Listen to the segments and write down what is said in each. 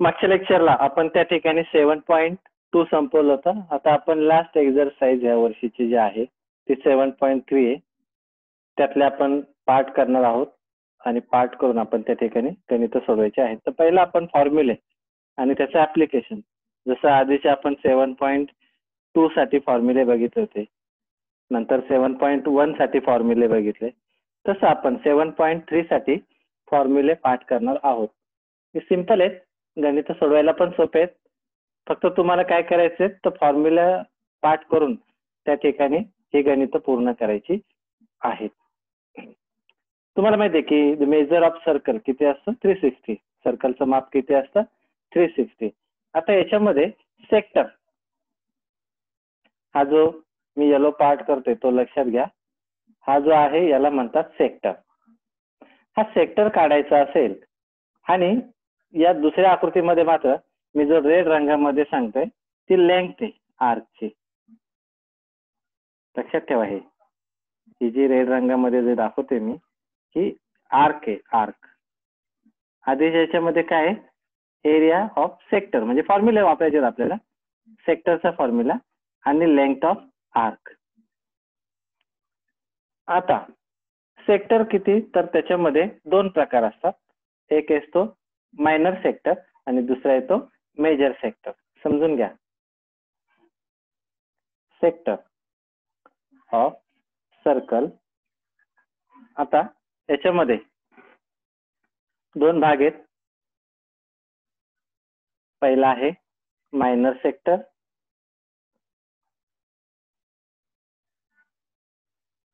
मागच्या लेक्चरला आपण त्या ठिकाणी सेवन पॉईंट टू संपवलं होतं. आता आपण लास्ट एक्झरसाइज या वर्षीची जी आहे ती सेवन पॉईंट थ्री आहे. त्यातले आपण पार्ट करणार आहोत आणि पार्ट करून आपण त्या ठिकाणी गणित सोडवायचे आहेत तर पहिला आपण फॉर्म्युले आणि त्याचं ऍप्लिकेशन जसं आधीचे आपण सेवन पॉईंट टू साठी फॉर्म्युले बघितले होते. नंतर सेवन पॉईंट वनसाठी फॉर्म्युले बघितले. तसं आपण सेवन पॉईंट थ्री साठी फॉर्म्युले पाठ करणार आहोत. हे सिंपल आहेत. गणित सोडवायला पण सोपे आहेत. फक्त तुम्हाला काय करायचे तर फॉर्म्युला पाठ करून त्या ठिकाणी ही गणित पूर्ण करायची आहेत. तुम्हाला माहिती आहे की मेजर ऑफ सर्कल किती असतं? थ्री सिक्स्टी सर्कलचं माप किती असतं? थ्री सिक्स्टी आता याच्यामध्ये सेक्टर हा जो मी येलो पार्ट करतोय तो लक्षात घ्या. हा जो आहे याला म्हणतात सेक्टर हा सेक्टर काढायचा असेल आणि या दुसऱ्या आकृतीमध्ये मात्र मी जो रेड रंगामध्ये सांगतोय ती लेंथ आहे आर्कची लक्षात ठेवा हे. ही जी रेड रंगामध्ये जे दाखवते मी ही आर्क आहे आर्क आधी याच्यामध्ये काय आहे? एरिया ऑफ सेक्टर म्हणजे फॉर्म्युला वापरायचे आपल्याला. सेक्टरचा फॉर्म्युला आणि लेंथ ऑफ आर्क आता सेक्टर किती? तर त्याच्यामध्ये दोन प्रकार असतात. एक असतो मायनर सेक्टर आणि दुसरा येतो मेजर सेक्टर समजून घ्या. सेक्टर ऑफ सर्कल आता याच्यामध्ये दोन भाग आहेत. पहिला आहे मायनर सेक्टर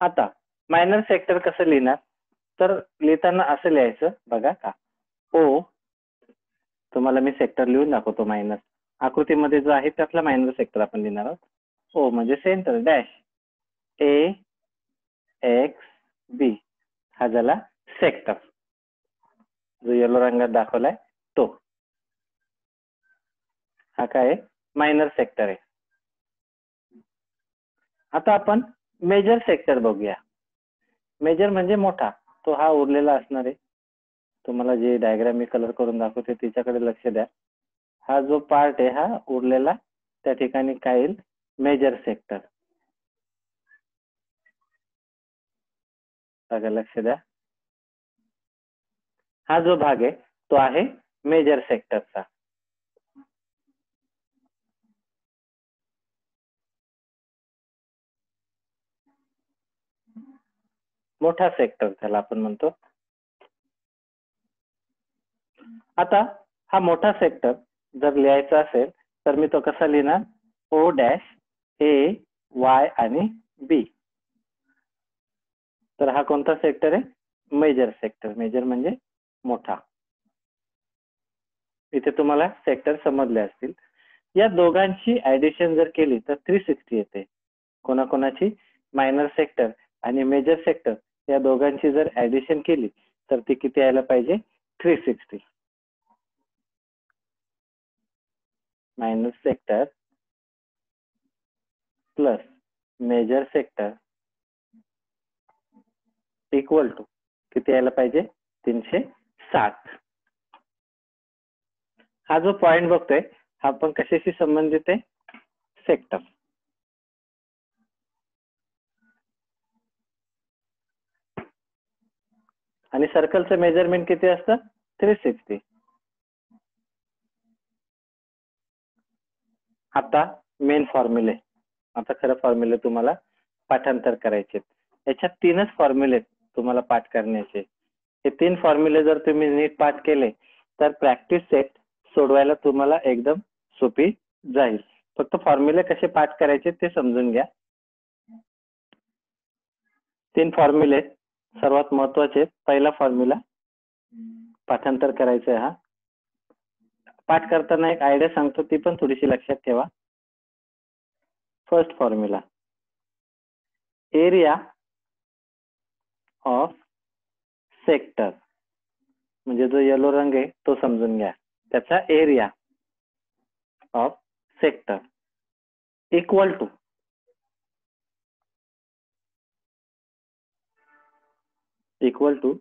आता मायनर सेक्टर कसं लिहिणार? तर लिहिताना असं लिहायचं बघा का. ओ तुम्हाला मी सेक्टर लिहून दाखवतो मायनर आकृतीमध्ये जो आहे त्यातला मायनर सेक्टर आपण लिहिणार आहोत. ओ म्हणजे centre dash A X B हा झाला सेक्टर जो येलो रंगात दाखवलाय तो. हा काय? मायनर सेक्टर आहे. आता आपण मेजर सेक्टर बघूया. मेजर म्हणजे मोठा. तो हा उरलेला असणार आहे. तुम्हाला जे डायग्राम मी कलर करून दाखवते तिच्याकडे लक्ष द्या. हा जो पार्ट आहे हा उरलेला त्या ठिकाणी काय येईल? मेजर सेक्टर बघा लक्ष द्या. हा जो भाग आहे तो आहे मेजर सेक्टरचा मोठा सेक्टर त्याला आपण म्हणतो. आता हा मोठा सेक्टर जर लिहायचा असेल तर मी तो कसा लिहिणार? ओ डॅश ए वाय आणि बी तर हा कोणता सेक्टर आहे? मेजर सेक्टर मेजर म्हणजे मोठा. इथे तुम्हाला सेक्टर समजले असतील. या दोघांची ऍडिशन जर केली तर थ्री सिक्स्टी येते. कोणाकोणाची? मायनर सेक्टर आणि मेजर सेक्टर या दोघांची जर ऍडिशन केली तर ती किती यायला पाहिजे? Three sixty minus sector plus major sector equal to किती यायला पाहिजे? तीनशे साठ. हा जो पॉइंट बघतोय हा पण कशाशी संबंधित आहे? सेक्टर आणि सर्कलचं मेजरमेंट किती असतं? थ्री सिक्स्टी आता मेन फॉर्म्युले आता खरं फॉर्म्युले तुम्हाला पाठांतर करायचे याच्यात तीनच फॉर्म्युले तुम्हाला पाठ करण्याचे. हे तीन फॉर्म्युले जर तुम्ही नीट पाठ केले तर प्रॅक्टिस सेट सोडवायला तुम्हाला एकदम सोपी जाईल. फक्त फॉर्म्युले कसे पाठ करायचे ते समजून घ्या. तीन फॉर्म्युले सर्वात महत्त्वाचे पहिला फॉर्म्युला पाठांतर करायचा आहे हा. पाठ करताना एक आयडिया सांगतो ती पण थोडीशी लक्षात ठेवा. First formula area of sector म्हणजे जो येलो रंग आहे तो समजून घ्या. त्याचा area of sector equal to equal to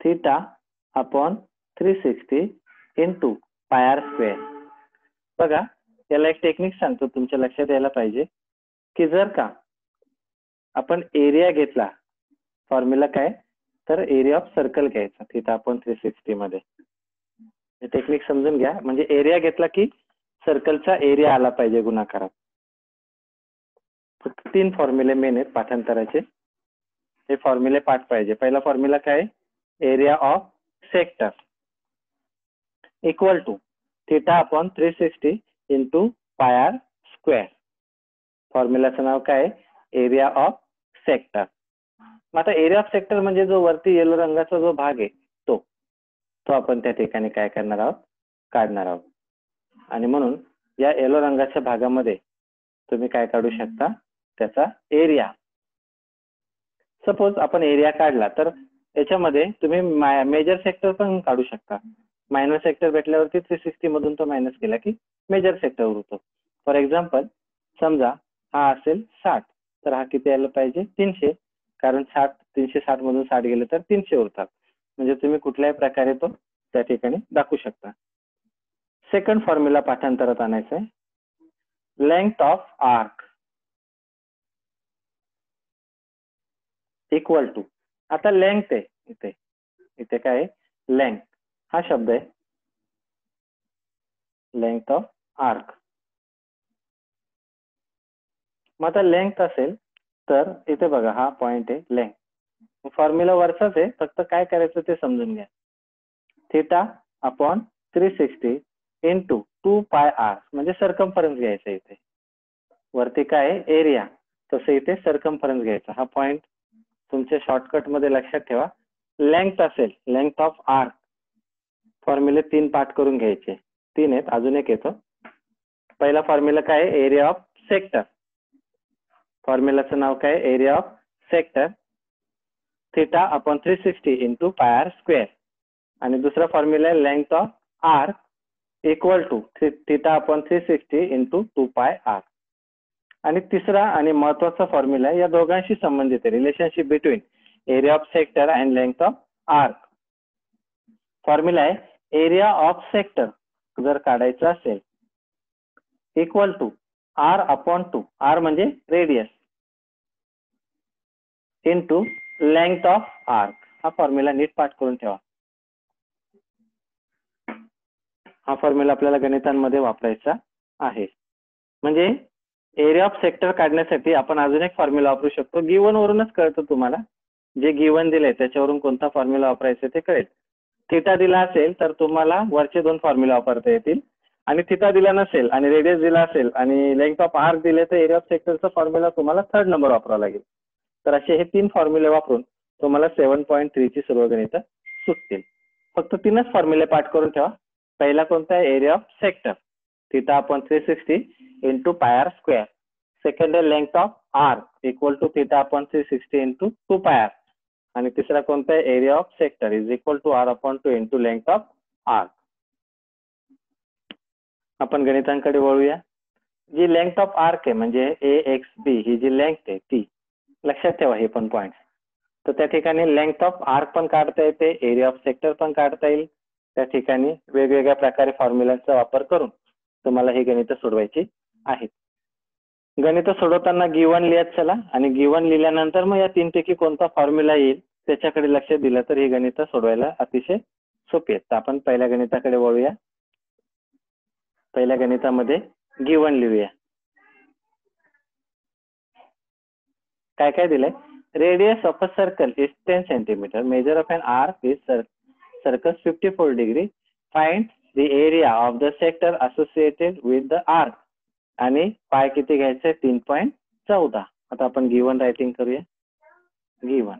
theta upon three sixty into pi r square बघा याला एक टेक्निक सांगतो तुमच्या लक्षात यायला पाहिजे की जर का आपण एरिया घेतला फॉर्म्युला काय? तर एरिया ऑफ सर्कल घ्यायचा तिथं आपण थ्री सिक्स्टी मध्ये. हे टेक्निक समजून घ्या. म्हणजे एरिया घेतला की सर्कलचा एरिया आला पाहिजे गुणाकारात. तीन फॉर्म्युले मेन आहेत पाठांतराचे. हे फॉर्म्युले पाठ पाहिजे. पहिला फॉर्म्युला काय? Area of sector equal to theta upon three sixty into pi r square फॉर्म्युलाचं नाव काय एरिया ऑफ सेक्टर मग आता एरिया ऑफ सेक्टर म्हणजे जो वरती येलो रंगाचा जो भाग आहे तो. तो आपण त्या ठिकाणी काय करणार आहोत? काढणार आहोत. आणि म्हणून या येलो रंगाच्या भागामध्ये तुम्ही काय काढू शकता? त्याचा एरिया सपोज आपण एरिया काढला तर याच्यामध्ये तुम्ही मेजर सेक्टर पण काढू शकता. मायनर सेक्टर भेटल्यावरती थ्री सिक्स्टी मधून तो मायनस केला की मेजर सेक्टर उरतो फॉर एक्झाम्पल समजा हा असेल साठ तर हा किती यायला पाहिजे? तीनशे. कारण साठ तीनशे साठ मधून साठ गेले तर तीनशे उरतात. म्हणजे तुम्ही कुठल्याही प्रकारे तो त्या ठिकाणी दाखवू शकता. सेकंड फॉर्म्युला पाठांतरात आणायचा आहे length of arc equal to आता लेंथ आहे इथे. इथे काय आहे? लेंथ हा शब्द आहे. लेंथ ऑफ आर्क मग आता लेंथ असेल तर इथे बघा हा पॉइंट आहे लेंथ फॉर्म्युला वरचाच आहे फक्त काय करायचं ते समजून घ्या. Theta upon three sixty into two pi r म्हणजे सरकमफरन्स घ्यायचा इथे. वरती काय आहे? एरिया तसं इथे सरकमफरन्स घ्यायचा. हा पॉइंट तुमच्या शॉर्टकटमध्ये लक्षात ठेवा. लेंथ असेल लेंथ ऑफ आर्क फॉर्म्युले तीन पाठ करून घ्यायचे. तीन आहेत अजून एक येतो. पहिला फॉर्म्युला काय एरिया ऑफ सेक्टर फॉर्म्युलाचं नाव काय area of sector theta upon three sixty into pi r square आणि दुसरा फॉर्म्युला आहे length of r equal to theta upon three sixty into two pi r आणि तिसरा आणि महत्त्वाचा फॉर्म्युला या दोघांशी संबंधित आहे relationship between area of sector and length of arc formula आहे एरिया ऑफ सेक्टर जर काढायचं असेल equal to r upon two r म्हणजे radius into length of arc हा फॉर्म्युला नीट पाठ करून ठेवा. हा फॉर्म्युला आपल्याला गणितांमध्ये वापरायचा आहे. म्हणजे एरिया ऑफ सेक्टर काढण्यासाठी आपण अजून एक फॉर्म्युला वापरू शकतो. गिवन वरूनच कळतं तुम्हाला. जे गिवन दिलंय त्याच्यावरून कोणता फॉर्म्युला वापरायचा ते कळेल. थिटा दिला असेल तर तुम्हाला वरचे दोन फॉर्म्युला वापरता येतील. आणि थिटा दिला नसेल आणि रेडियस दिला असेल आणि लेंथ ऑफ आर्क दिले तर एरिया ऑफ सेक्टरचा फॉर्म्युला तुम्हाला थर्ड नंबर वापरावा लागेल. तर असे हे तीन फॉर्म्युले वापरून तुम्हाला सेवन पॉईंट थ्रीची सर्व गणितं सुटतील. फक्त तीनच फॉर्म्युले पाठ करून ठेवा. पहिला कोणता आहे? Area of sector theta upon three sixty into pi r square second आहे length of arc equal to theta upon three sixty into two pi r आणि तिसरा कोणता आहे? Area of sector is equal to r upon two into length of arc आपण गणितांकडे वळूया. जी length of arc आहे म्हणजे ए एक्स बी ही जी लेंथ आहे ती. लक्षात ठेवा हे पण पॉईंट तर त्या ठिकाणी लेंथ ऑफ आर्क पण काढता येते एरिया ऑफ सेक्टर पण काढता येईल. त्या ठिकाणी वेगवेगळ्या प्रकारे फॉर्म्युलाचा वापर करून तुम्हाला ही गणितं सोडवायची आहेत. गणित सोडवताना गिवन लिहत चला. आणि गिवन लिहिल्यानंतर मग या तीनपैकी कोणता फॉर्म्युला येईल त्याच्याकडे लक्ष दिलं तर ही गणित सोडवायला अतिशय सोपी आहेत तर आपण पहिल्या गणिताकडे वळूया. पहिल्या गणितामध्ये गिवन लिहूया. काय काय दिलंय? Radius of a circle is ten centimetre measure of an arc is circle fifty four degree find the area of the sector associated with the arc आणि पाय किती घ्यायचे? तीन पॉईंट चौदा. आता आपण गिवन रायटिंग करूया. गिवन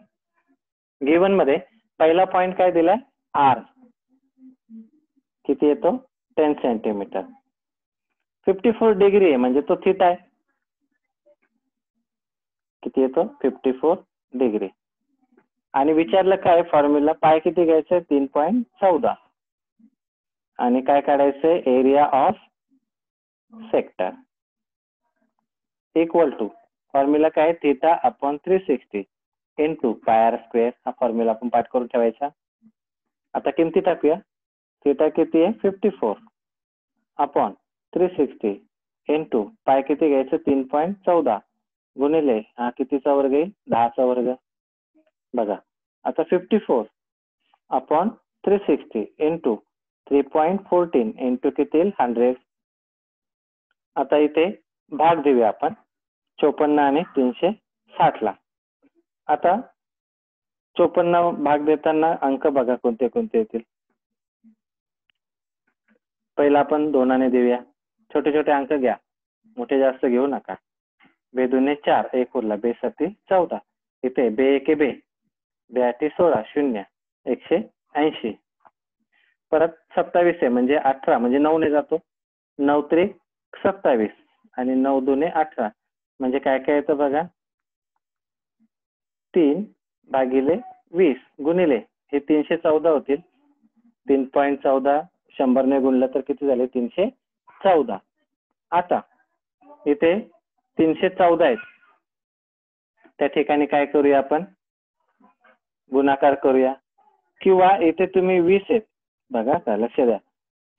गिवनमध्ये पहिला पॉइंट काय दिलाय? आर किती येतो? Ten centimetre fifty four degree आहे म्हणजे तो थीट आहे. किती येतो? फिफ्टी फोर डिग्री आणि विचारलं काय फॉर्म्युला पाय किती घ्यायचं? तीन पॉईंट चौदा. आणि काय काढायचंय area of sector equal to formula काय theta upon three sixty into pi r square हा फॉर्म्युला आपण पाठ करून ठेवायचा. आता किमती टाकूया. थिटा किती आहे? Fifty four upon three sixty into pi किती घ्यायचं? तीन पॉईंट चौदा. गुणिले हा कितीचा वर्ग येईल दहाचा वर्ग. बघा. आता fifty four upon three sixty into three point fourteen into किती येईल? हंड्रेड आता इथे भाग देऊया आपण. चोपन्न आणि तीनशे साठला आता चोपन्न भाग देताना अंक बघा कोणते कोणते येतील. पहिला आपण दोनाने देऊया. छोटे छोटे अंक घ्या. मोठे जास्त घेऊ नका. बे दुने चार एक उरला. बे सती चौदा. इथे बे एके बे. बे आठी सोळा शून्य एकशे ऐंशी. परत सत्तावीस आहे म्हणजे अठरा म्हणजे नऊने जातो. नऊ त्रिक सत्तावीस आणि नऊ दुने अठरा. म्हणजे काय काय येतं बघा? तीन भागिले वीस गुणिले हे तीनशे चौदा होतील. तीन पॉईंट चौदा शंभरने गुणलं तर किती झाले? तीनशे चौदा. आता इथे तीनशे चौदा आहेत. त्या ठिकाणी काय करूया आपण? गुणाकार करूया. किंवा इथे तुम्ही वीस आहेत. बघा का लक्ष द्या.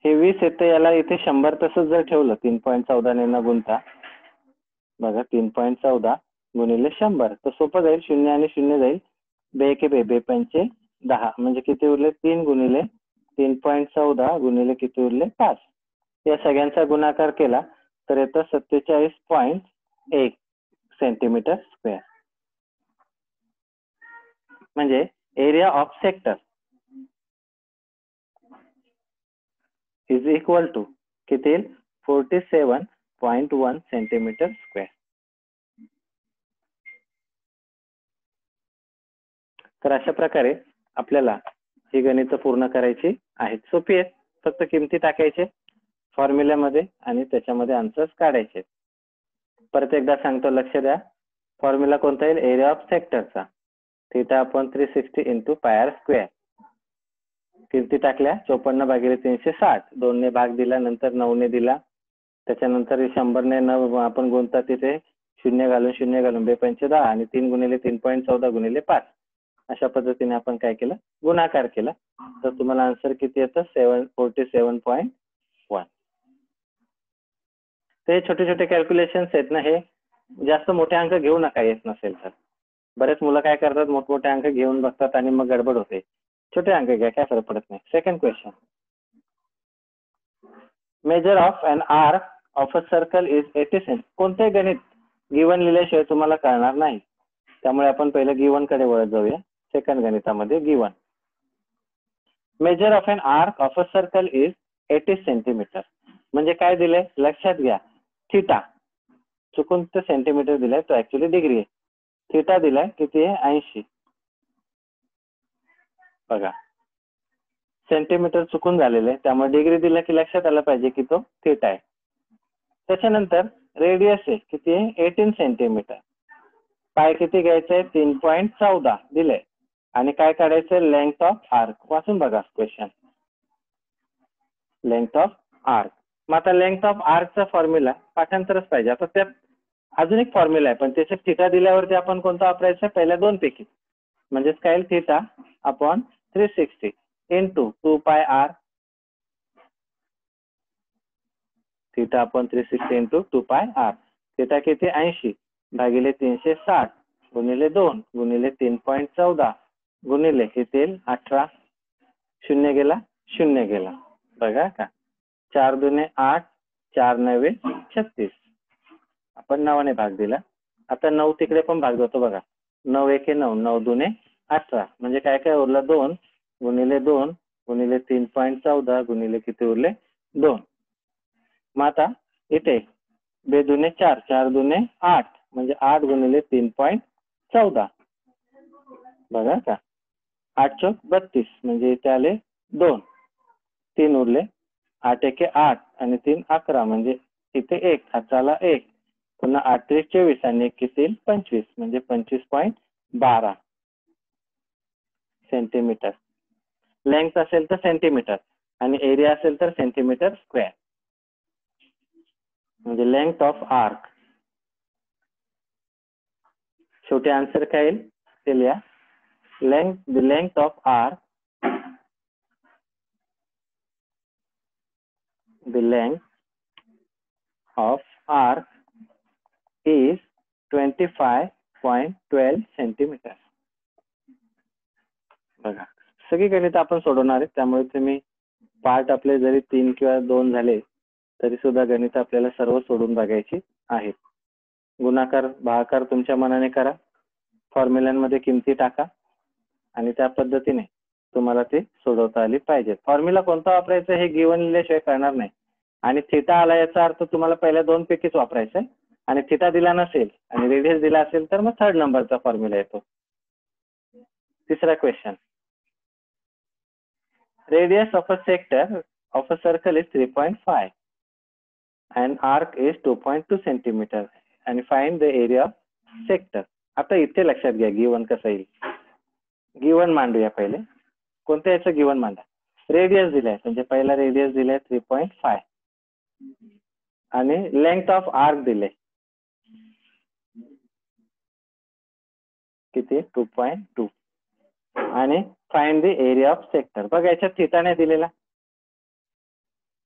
हे वीस येतं याला इथे शंभर तसंच जर ठेवलं तीन पॉईंट चौदाने न गुणता बघा तीन पॉईंट चौदा गुणिले शंभर. तर सोपं जाईल शून्य आणि शून्य जाईल. बे के बे बे पंचे दहा. म्हणजे किती उरले? तीन गुणिले तीन पॉईंट चौदा गुणिले किती उरले? पाच. या सगळ्यांचा गुणाकार केला तर येतं सत्तेचाळीस पॉईंट एक सेंटीमीटर स्क्वेअर म्हणजे area of sector is equal to किती forty seven point one centimetre square तर अशा प्रकारे आपल्याला ही गणित पूर्ण करायची आहेत. सोपी आहेत. फक्त किमती टाकायचे फॉर्म्युल्यामध्ये आणि त्याच्यामध्ये आन्सर्स काढायचे. परत एकदा सांगतो लक्ष द्या. फॉर्म्युला कोणता येईल? एरिया ऑफ सेक्टरचा तिथं आपण three sixty into pi r square किमती टाकल्या चोपन्न भागिले तीनशे साठ. दोनने भाग दिला नंतर नऊने दिला. त्याच्यानंतर शंभरने न आपण गुणता तिथे शून्य घालून शून्य घालून बेपंचे दहा आणि तीन गुणिले तीन पॉईंट चौदा गुणिले पाच. अशा पद्धतीने आपण काय केलं? गुणाकार केला. तर तुम्हाला आन्सर किती येतं? Seven forty seven point one. ते छोटे छोटे कॅल्क्युलेशन्स आहेत ना हे जास्त मोठे अंक घेऊ नका येत नसेल तर. बरेच मुलं काय करतात? मोठमोठे अंक घेऊन बघतात आणि मग गडबड होते. छोटे अंक घ्या काय फरक पडत नाही. Second question measure of an arc of a circle is eighty cent कोणते गणित गिवन लिहिल्याशिवाय तुम्हाला कळणार नाही. त्यामुळे आपण पहिलं गिवनकडे वळत जाऊया. सेकंड गणितामध्ये given measure of an arc of a circle is eighty centimetre म्हणजे काय दिलंय? लक्षात घ्या. थिटा चुकून ते सेंटीमीटर दिलाय तो ऍक्च्युली डिग्री आहे. थिटा दिलाय किती आहे? ऐंशी. बघा. सेंटीमीटर चुकून झालेलं आहे. त्यामुळे डिग्री दिला की लक्षात आलं पाहिजे की तो थिटा आहे. त्याच्यानंतर रेडियस आहे किती आहे? एटीन सेंटीमीटर पाय किती घ्यायचं आहे? तीन पॉईंट चौदा दिले आणि काय काढायचं लेंथ ऑफ आर्क वाचून बघा क्वेश्चन लेंथ ऑफ आर्क मग आता लेंथ ऑफ आर्कचा फॉर्म्युला पाठांतरच पाहिजे. आता त्यात अजून एक फॉर्म्युला आहे. पण त्याच्या थिटा दिल्यावरती आपण कोणता वापरायचा? पहिल्या दोन पैकी. म्हणजेच काय? Theta upon three sixty into two pi r theta upon three sixty into two pi r theta किती? ऐंशी. भागिले तीनशे साठ. गुणिले दोन. गुणिले तीन पॉईंट चौदा. गुणिले किती अठरा. शून्य गेला शून्य गेला. बघा का? चार दुने आठ चार नवे छत्तीस. आपण नवाने भाग दिला. आता नऊ तिकडे पण भाग देतो बघा. नऊ एके नऊ नऊ दुने अठरा. म्हणजे काय काय उरलं? दोन. गुणिले दोन. गुणिले तीन पॉईंट चौदा. गुणिले किती उरले? दोन. मग आता इथे बे दुने चार. चार दुने आठ. म्हणजे आठ गुणिले तीन पॉईंट चौदा. बघा का? आठ चौक बत्तीस. म्हणजे इथे आले दोन. तीन उरले. आठ एके आठ आणि तीन अकरा. म्हणजे इथे एक. हाताला एक. पुन्हा आठ चोवीस आणि एक किती पंचवीस. म्हणजे पंचवीस पॉईंट बारा. सेंटीमीटर लेंथ असेल तर सेंटीमीटर आणि एरिया असेल तर सेंटीमीटर स्क्वेअर म्हणजे लेंथ ऑफ आर्क शेवटी आन्सर काय येईल? ते लिहा. Length the length of arc the length of arc is twenty five is 25.12 centimeters. बघा. सगळी गणित आपण सोडवणार आहे त्यामुळे तुम्ही पार्ट आपले जरी तीन किंवा दोन झाले तरी सुद्धा गणित आपल्याला सर्व सोडून बघायची आहेत गुणाकार भागाकार तुमच्या मनाने करा. फॉर्म्युल्यांमध्ये किमती टाका. आणि त्या पद्धतीने तुम्हाला ते सोडवता आली पाहिजे फॉर्म्युला कोणता वापरायचा हे गिवन लिहिल्याशिवाय करणार नाही. आणि थिटा आला याचा अर्थ तुम्हाला पहिल्या दोन पैकीच वापरायचा आहे. आणि थिटा दिला नसेल आणि रेडियस दिला असेल तर मग थर्ड नंबरचा फॉर्म्युला येतो. तिसरा question radius of a sector of a circle is three point arc and arc is two point two centimetre आणि find the area of sector आता इथे लक्षात घ्या गिवन कसं येईल? गिवन मांडूया पहिले. कोणत्या याचं गिवन मांडा? रेडियस दिलाय. म्हणजे पहिला रेडियस दिलाय थ्री पॉईंट फाय आणि लेंथ ऑफ आर्क दिले. किती? टू पॉईंट टू आणि find the area of sector बघा याच्यात थिटाने दिलेला.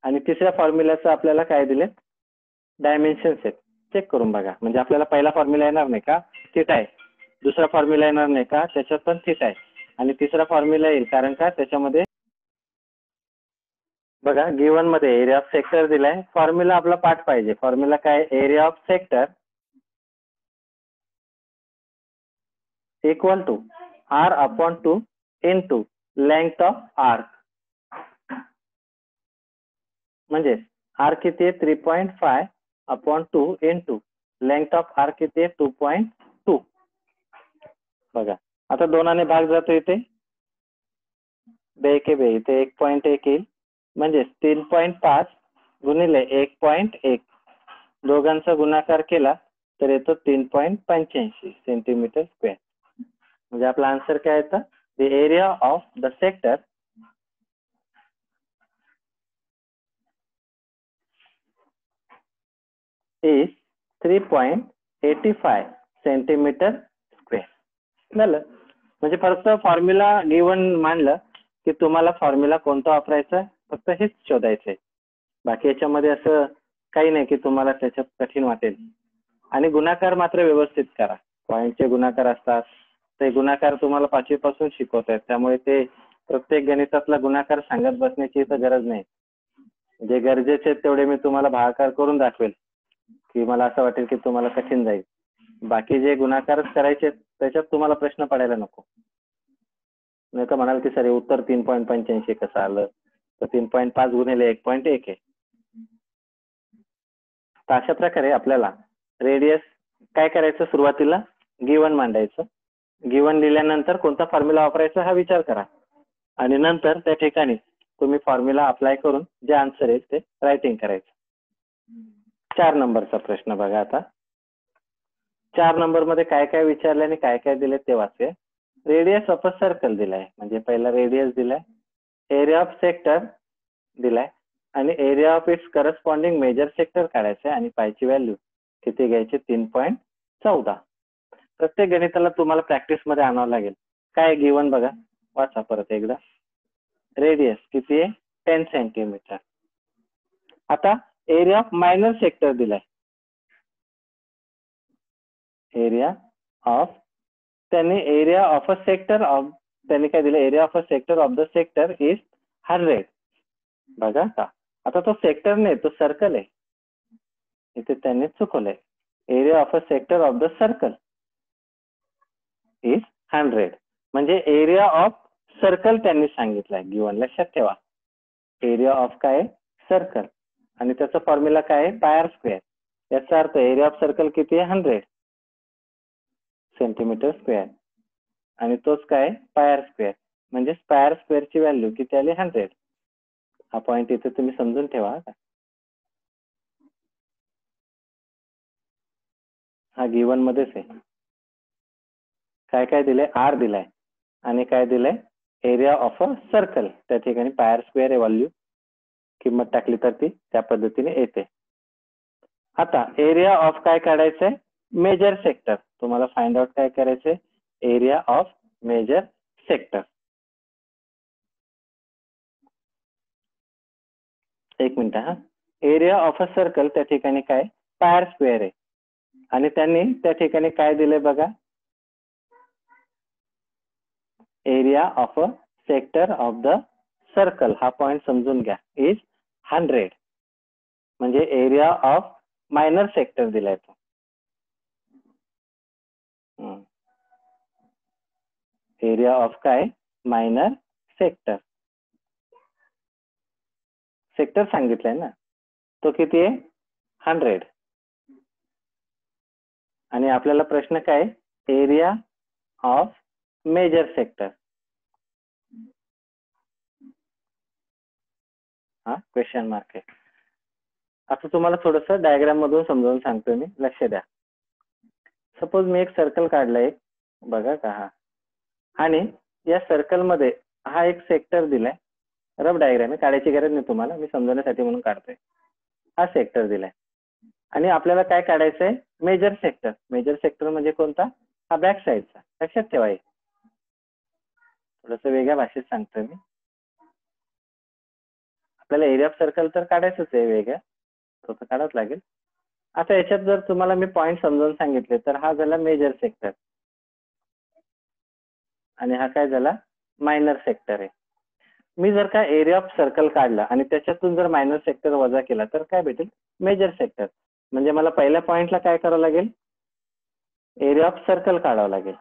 आणि तिसऱ्या फॉर्म्युलाचं आपल्याला काय दिले? डायमेन्शन्स आहेत. चेक करून बघा. म्हणजे आपल्याला पहिला फॉर्म्युला येणार नाही का? थिटा आहे. दुसरा फॉर्म्युला येणार नाही का? त्याच्यात पण थिटा आहे. आणि तिसरा फॉर्म्युला येईल. कारण का? त्याच्यामध्ये बघा गिवनमध्ये एरिया ऑफ सेक्टर दिलाय. फॉर्म्युला आपला पाठ पाहिजे. फॉर्म्युला काय? Area of sector equal to r upon two into of of म्हणजे आर किती आहे three point five upon two into length of r किती आहे टू पॉईंट टू बघा आता दोनाने भाग जातो इथे. बे के बे इथे एक पॉईंट एक येईल. म्हणजे तीन पॉईंट पाच गुणिले एक पॉईंट एक. दोघांचा गुणाकार केला तर येतो तीन पॉईंट पंच्याऐंशी सेंटीमीटर स्क्वेअर म्हणजे आपला आन्सर काय येतं? The area of the sector is three point eighty centimetre square झालं. म्हणजे फक्त फॉर्म्युला गिवन मानलं की तुम्हाला फॉर्म्युला कोणता वापरायचा फक्त हेच शोधायचंय. बाकी याच्यामध्ये असं काही नाही की तुम्हाला त्याच्यात कठीण वाटेल. आणि गुणाकार मात्र व्यवस्थित करा. पॉईंटचे गुणाकार असतात. ते गुणाकार तुम्हाला पाचवीपासून शिकवत आहेत त्यामुळे ते प्रत्येक गणितातला गुणाकार सांगत बसण्याची इथं गरज नाही. जे गरजेचे आहेत तेवढे मी तुम्हाला भागाकार करून दाखवेल. की मला असं वाटेल की तुम्हाला कठीण जाईल. बाकी जे गुणाकार करायचे त्याच्यात तुम्हाला प्रश्न पडायला नको. नाही तर म्हणाल की सर उत्तर तीन पॉईंट पंच्याऐंशी कसं आलं? तर तीन पॉईंट पाच गुणिले एक पॉईंट एक आहे. तर अशा प्रकारे आपल्याला रेडियस काय करायचं सुरुवातीला? गिवन मांडायचं. गिवन लिहिल्यानंतर कोणता फॉर्म्युला वापरायचा हा विचार करा. आणि नंतर त्या ठिकाणी तुम्ही फॉर्म्युला अप्लाय करून जे आन्सर येईल ते रायटिंग करायचं. चार नंबरचा प्रश्न बघा आता. चार नंबरमध्ये काय काय विचारले आणि काय काय दिले ते वाचूया. रेडियस ऑफ अ सर्कल दिलाय. म्हणजे पहिला रेडियस दिलाय. एरिया ऑफ सेक्टर दिलाय. आणि area of its corresponding major sector काढायचं आणि पायची व्हॅल्यू किती घ्यायची? तीन पॉईंट चौदा. प्रत्येक गणिताला तुम्हाला प्रॅक्टिसमध्ये आणावं लागेल. काय गिवन बघा. वाचा परत एकदा. रेडियस किती आहे? टेन सेंटीमीटर आता एरिया ऑफ मायनर सेक्टर दिलाय. एरिया ऑफ त्यांनी area of a sector of त्यांनी काय दिलं? Area of a sector of the sector is hundred बघा का आता तो सेक्टर नाही तो सर्कल आहे. इथे त्यांनी चुकवलंय. Area of a sector of the circle is hundred म्हणजे एरिया ऑफ सर्कल त्यांनी सांगितलंय गिवन लक्षात ठेवा. एरिया ऑफ काय सर्कल आणि त्याचा फॉर्म्युला काय आहे? पायर स्क्वेअर याचा अर्थ एरिया ऑफ सर्कल किती आहे? हंड्रेड सेंटीमीटर स्क्वेअर आणि तोच काय पायर स्क्वेअर म्हणजे पायर स्क्वेअरची व्हॅल्यू किती आली? हंड्रेड हा पॉइंट इथे तुम्ही समजून ठेवा. का हा गिवन मध्येच आहे. काय काय दिलंय? आर दिलाय. आणि काय दिलंय? एरिया ऑफ अ सर्कल त्या ठिकाणी पायर स्क्वेअर आहे व्हॅल्यू किंमत टाकली तर ती त्या पद्धतीने येते. आता एरिया ऑफ काय काढायचंय? मेजर सेक्टर तुम्हाला फाइंड आउट काय करायचंय? एरिया ऑफ मेजर सेक्टर एक मिनिट हा. एरिया ऑफ अ सर्कल त्या ठिकाणी काय? पायर स्क्वेअर आहे. आणि त्यांनी त्या ठिकाणी काय दिलंय बघा? Area of a sector of the circle हा पॉइंट समजून घ्या. इज हंड्रेड म्हणजे एरिया ऑफ मायनर सेक्टर दिलाय तो. एरिया ऑफ काय? मायनर सेक्टर सेक्टर सांगितलंय ना. तो किती आहे? हंड्रेड आणि आपल्याला प्रश्न काय एरिया ऑफ मेजर सेक्टर. हा क्वेश्चन मार्क आहे. आता तुम्हाला थोडस डायग्राम मधून समजावून सांगतोय मी. लक्ष द्या. सपोज मी एक सर्कल काढला एक. बघा का हा. आणि या सर्कलमध्ये हा एक सेक्टर दिलाय. रफ डायग्राम आहे. काढायची गरज नाही तुम्हाला. मी समजवण्यासाठी म्हणून काढतोय. हा सेक्टर दिलाय. आणि आपल्याला काय काढायचं आहे मेजर सेक्टर मेजर सेक्टर म्हणजे कोणता? हा बॅक साईडचा लक्षात ठेवा थोडस वेगळ्या भाषेत सांगतोय मी. आपल्याला एरिया ऑफ सर्कल तर काढायचंच आहे वेगळ्या तो तर काढावंच लागेल. आता याच्यात जर तुम्हाला मी पॉईंट समजावून सांगितले तर हा झाला मेजर सेक्टर आणि हा काय झाला? मायनर सेक्टर आहे. मी जर का एरिया ऑफ सर्कल काढला आणि त्याच्यातून जर मायनर सेक्टर वजा केला तर काय भेटेल? मेजर सेक्टर म्हणजे मला पहिल्या पॉइंटला काय करावं लागेल? एरिया ऑफ सर्कल काढावं लागेल.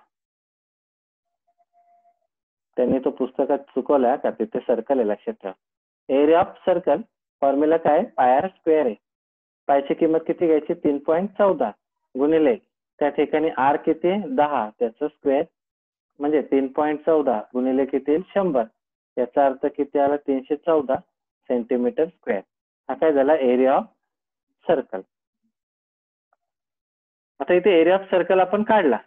त्यांनी तो पुस्तकात चुकवला का? तिथे सर्कल आहे लक्षात ठेवा. एरिया ऑफ सर्कल फॉर्म्युला काय? पाय आर स्क्वेअर आहे. पायची किंमत किती घ्यायची? तीन पॉईंट चौदा गुणिले त्या ठिकाणी आर किती? दहा. त्याचं स्क्वेअर म्हणजे तीन पॉईंट चौदा गुणिले किती? शंभर. याचा अर्थ किती आला? तीनशे चौदा सेंटीमीटर स्क्वेअर हा काय झाला? एरिया ऑफ सर्कल आता इथे एरिया ऑफ सर्कल आपण काढला.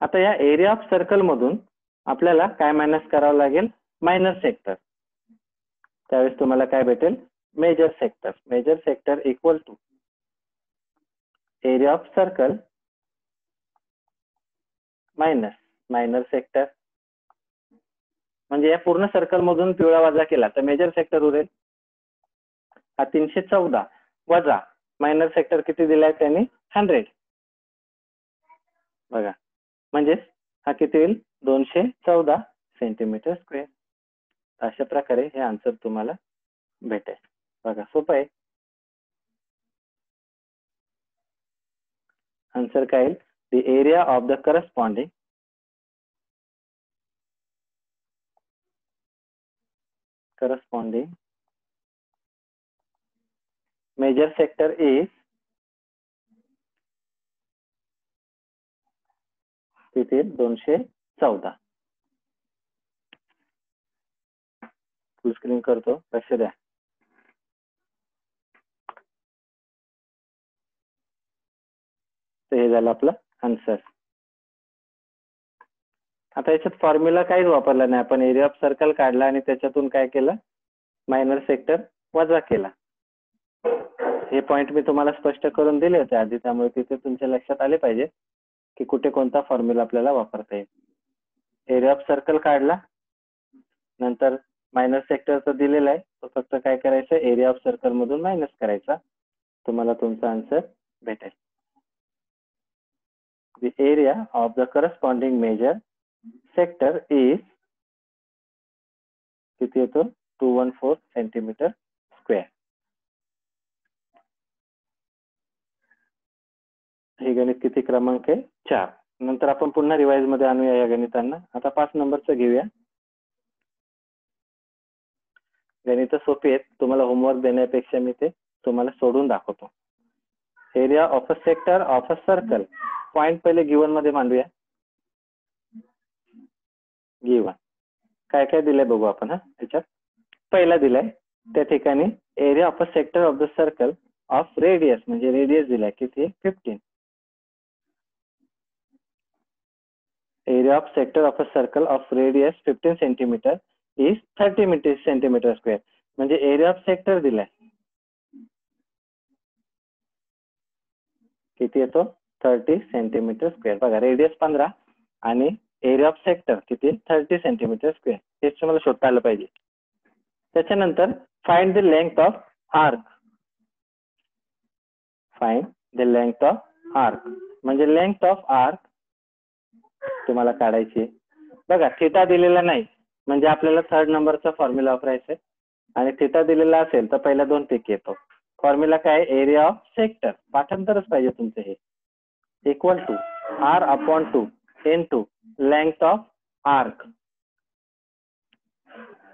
आता या एरिया ऑफ सर्कल मधून आपल्याला काय मायनस करावं लागेल? मायनर सेक्टर त्यावेळेस तुम्हाला काय भेटेल? Major sector major sector equal to area of circle minus minor sector म्हणजे या पूर्ण सर्कल मधून पिवळा वजा केला तर मेजर सेक्टर उरेल. हा तीनशे चौदा वजा मायनर सेक्टर किती दिलाय त्यांनी? हंड्रेड बघा. म्हणजेच हा किती होईल दोनशे चौदा सेंटीमीटर स्क्वेअर अशा प्रकारे हे आन्सर तुम्हाला भेटेल. बघा सोपं आहे. आन्सर काय येईल? The area of the corresponding corresponding major sector is तिथे दोनशे चौदा. फुल स्क्रीन करतो. लक्ष द्या. हे झालं आपलं आन्सर आता याच्यात फॉर्म्युला काहीच वापरला नाही. आपण एरिया ऑफ सर्कल काढला आणि त्याच्यातून काय केलं? मायनर सेक्टर वजा केला. हे पॉइंट मी तुम्हाला स्पष्ट करून दिले होते आधी. त्यामुळे तिथे तुमच्या लक्षात आले पाहिजे की कुठे कोणता फॉर्म्युला आपल्याला वापरता येईल. एरिया ऑफ सर्कल काढला. नंतर मायनस सेक्टरचा दिलेला आहे. तो फक्त काय करायचं? एरिया ऑफ सर्कल मधून मायनस करायचा. तुम्हाला तुमचा आन्सर भेटेल. The area of the corresponding major sector is किती येतो? Two one four centimetre square हे गणित किती क्रमांक आहे? चार. नंतर आपण पुन्हा रिवाइजमध्ये आणूया या गणितांना. आता पाच नंबरचं घेऊया. गणित सोपी आहेत. तुम्हाला होमवर्क देण्यापेक्षा मी ते तुम्हाला सोडून दाखवतो. Area of a sector of a circle point पहिले गिवनमध्ये मांडूया. गिवन काय काय दिलंय बघू आपण हा? त्याच्यात पहिला दिलाय. त्या ठिकाणी area of a sector of the circle of radius म्हणजे रेडियस दिलाय. किती? Fifteen area of sector of a circle of radius fifteen centimetre is thirty metre centimetre square म्हणजे एरिया ऑफ सेक्टर दिलाय. किती येतो? थर्टी सेंटीमीटर स्क्वेअर बघा radius पंधरा आणि एरिया ऑफ सेक्टर किती? थर्टी सेंटीमीटर स्क्वेअर हेच तुम्हाला शोधता आलं पाहिजे. त्याच्यानंतर find the length of arc find the length of arc म्हणजे लेंथ ऑफ आर्क तुम्हाला काढायची आहे. बघा थिटा दिलेला नाही. म्हणजे आपल्याला थर्ड नंबरचा फॉर्म्युला वापरायचा आहे. आणि थिटा दिलेला असेल तर पहिल्या दोन पैकी येतो. फॉर्म्युला काय? एरिया ऑफ सेक्टर पाठांतरच पाहिजे तुमचं हे. Equal to r upon two into length of arc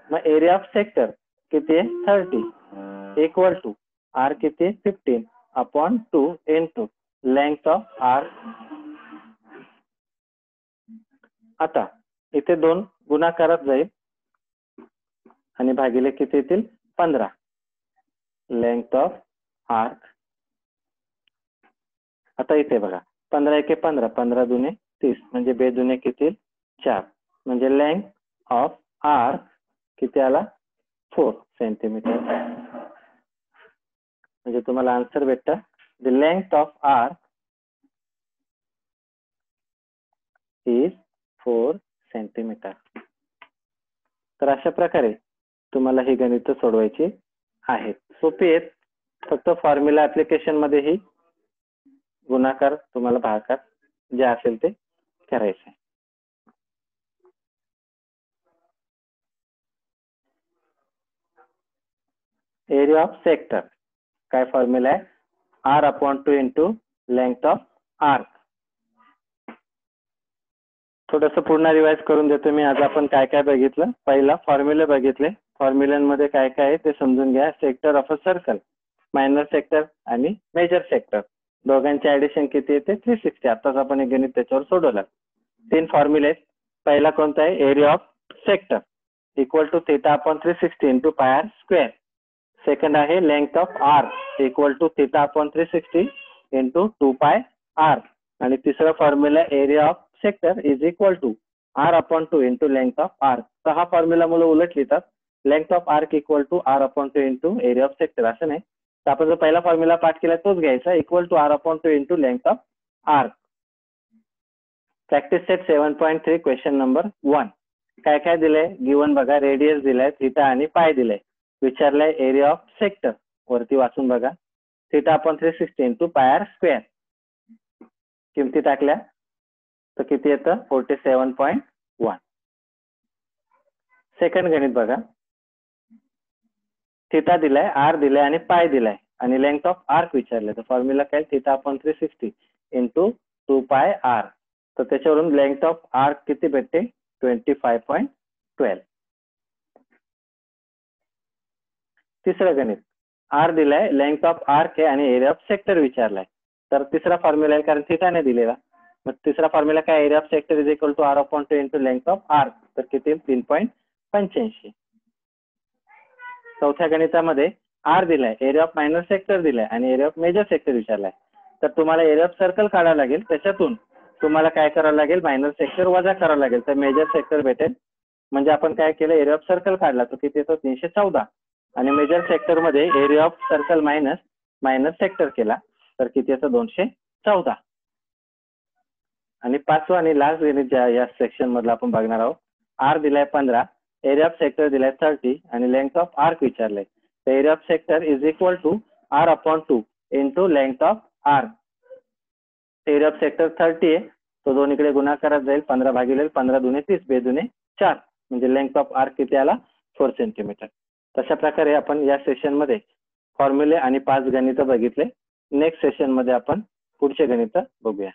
मग एरिया ऑफ सेक्टर किती आहे? थर्टी इक्वल टू आर किती? आहे fifteen upon two into length of arc आता इथे दोन गुणाकारात जाईल. आणि भागिले किती येतील? पंधरा. लेंथ ऑफ आर्क आता इथे बघा. पंधरा एके पंधरा. पंधरा दुने तीस. म्हणजे बे दुने किती? चार. म्हणजे लेंथ ऑफ आर्क किती आला? फोर सेंटीमीटर म्हणजे तुम्हाला आन्सर भेटतं. The length of arc is four centimetre. तर अशा प्रकारे तुम्हाला ही गणित सोडवायची आहेत सोपी आहेत फक्त फॉर्म्युला ऍप्लिकेशनमध्ये ही गुणाकार तुम्हाला भागाकार जे असेल ते करायचं. आहे एरिया ऑफ सेक्टर काय फॉर्म्युला आहे? R upon two into length of arc थोडस पूर्ण रिवाइज करून देतो मी. आज आपण काय काय बघितलं? पहिला फॉर्म्युले बघितले. फॉर्म्युल्यांमध्ये काय काय आहे ते समजून घ्या. Sector of a circle minor sector आणि मेजर सेक्टर दोघांचे ऍडिशन किती येते थ्री सिक्स्टी आताच आपण एक गणित त्याच्यावर सोडवलं. तीन फॉर्म्युले आहेत. पहिला कोणता आहे? Area of sector equal to theta upon three sixty into pi r square second आहे length of r equal to theta upon three sixty into two pi r आणि तिसरा formula area of sector is equal to r upon two into length of arc तर हा formula मुलं उलट लिहितात. Length of arc equal to r upon two into area of sector असं नाही. तर आपण जो पहिला फॉर्म्युला पाठ केला तोच घ्यायचा. Equal to r upon two into length of arc practice set seven point three question number one काय काय दिलंय? गिवन बघा रेडियस दिलाय थिटा आणि पाय दिलाय. विचारलंय एरिया ऑफ सेक्टर वरती वाचून बघा. Theta upon three sixty into pi r square किमती टाकल्या? तर किती येतं? Forty seven point one second गणित बघा. थिटा दिलाय आर दिलाय आणि पाय दिलाय. आणि लेंथ ऑफ आर्क विचारले. तर फॉर्म्युला काय? Theta upon three sixty into two pi r तर त्याच्यावरून लेंथ ऑफ आर्क किती भेटते? ट्वेंटी फाय पॉईंट ट्वेल्व तिसरं गणित. आर दिलाय लेंथ ऑफ आर्क आहे आणि एरिया ऑफ सेक्टर विचारलाय. तर तिसरा फॉर्म्युला आहे कारण थिटाने दिलेला. मग तिसरा फॉर्म्युला काय area of sector is equal to r upon two into length of r तर किती? तीन पॉईंट पंच्याऐंशी. चौथ्या गणितामध्ये आर दिलाय. एरिया ऑफ मायनर सेक्टर दिलाय आणि एरिया ऑफ मेजर सेक्टर विचारलाय. तर तुम्हाला एरिया ऑफ सर्कल काढावं लागेल. त्याच्यातून तुम्हाला काय करावं लागेल? मायनर सेक्टर वजा करावं लागेल. तर मेजर सेक्टर भेटेल. म्हणजे आपण काय केलं? एरिया ऑफ सर्कल काढला. तो किती येतो? तीनशे चौदा. आणि मेजर सेक्टरमध्ये area of circle minus minus sector केला. तर किती येतं? दोनशे चौदा. आणि पाचवा आणि लास्ट गणित ज्या या सेक्शन मधला आपण बघणार आहोत आर दिलाय पंधरा एरिया ऑफ सेक्टर दिलाय थर्टी आणि लेंथ ऑफ आर्क विचारले तर area of sector is equal to r upon two into length of r area of sector thirty आहे तो दोन्हीकडे गुणाकारात जाईल पंधरा भागिले पंधरा दुने तीस बेदुने चार. म्हणजे लेंथ ऑफ आर्क किती आला? फोर सेंटीमीटर तशा प्रकारे आपण या सेशनमध्ये फॉर्म्युले आणि पाच गणितं बघितले. नेक्स्ट सेशनमध्ये आपण पुढचे गणितं बघूया.